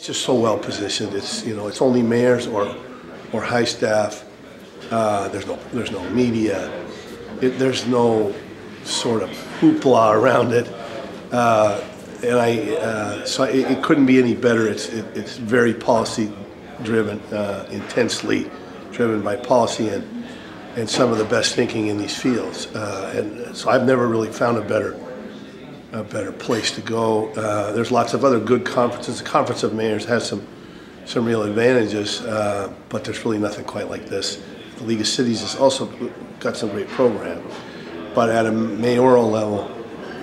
It's just so well positioned. It's you know it's only mayors or or high staff. Uh, there's no there's no media. It, there's no sort of hoopla around it. Uh, and I uh, so it, it, couldn't be any better. It's it, it's very policy driven, uh, intensely driven by policy and and some of the best thinking in these fields. Uh, and so I've never really found a better a better place to go. Uh, there's lots of other good conferences. The Conference of Mayors has some some real advantages, uh, but there's really nothing quite like this. The League of Cities has also got some great programs, but at a mayoral level,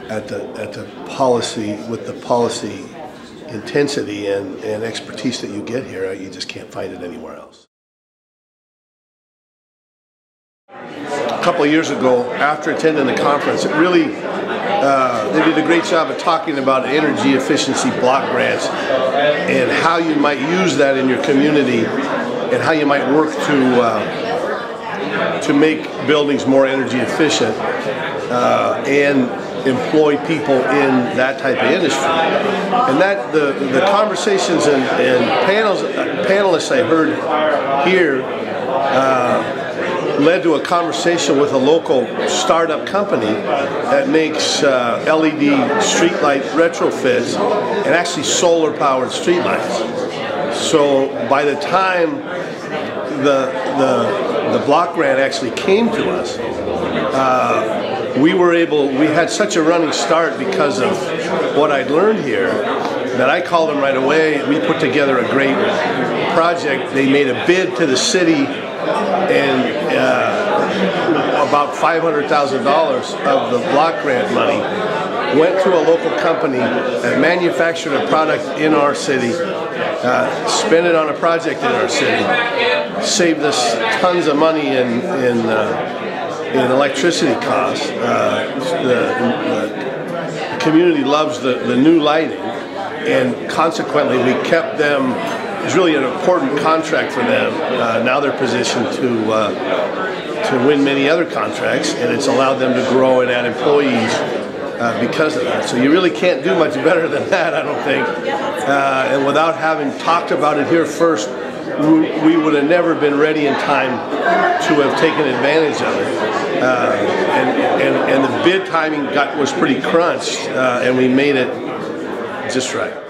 at the at the policy with the policy intensity and, and expertise that you get here, you just can't find it anywhere else. A couple of years ago, after attending the conference, it really uh, they did a great job of talking about energy efficiency block grants and how you might use that in your community and how you might work to uh, to make buildings more energy efficient uh, and employ people in that type of industry. And that the the conversations and, and panels panelists I heard here. Led to a conversation with a local startup company that makes uh, LED streetlight retrofits and actually solar powered streetlights. So by the time the, the, the block grant actually came to us, uh, we were able, we had such a running start because of what I'd learned here that I called them right away. We put together a great project. They made a bid to the city and uh, about $500,000 of the block grant money went to a local company that manufactured a product in our city, uh, spent it on a project in our city, saved us tons of money in, in, uh, in electricity costs. Uh, the, the community loves the, the new lighting, and consequently we kept them was really an important contract for them. Uh, now they're positioned to uh, to win many other contracts, and it's allowed them to grow and add employees uh, because of that. So you really can't do much better than that, I don't think. Uh, and without having talked about it here first, we, we, would have never been ready in time to have taken advantage of it. Uh, and, and, and the bid timing got was pretty crunched, uh, and we made it just right.